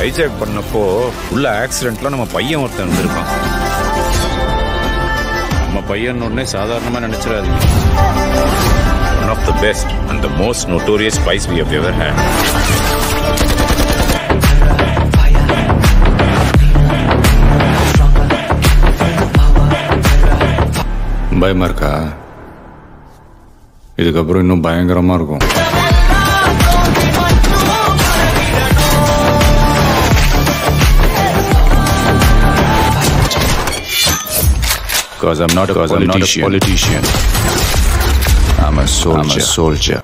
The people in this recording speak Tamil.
ஹைஜாக் பண்ணப்போ உள்ள ஆக்சிடென்ட்ல நம்ம பையன் ஒருத்தன் இருந்திருக்கான். நம்ம பையன் உடனே சாதாரணமா நினைச்சிடாதீங்க. One of the best and the most notorious spies we have ever had பயமா இருக்கா? இதுக்கப்புறம் இன்னும் பயங்கரமா இருக்கும். Because I'm not a Because I'm not a politician. politician. I'm a soldier. I'm a soldier.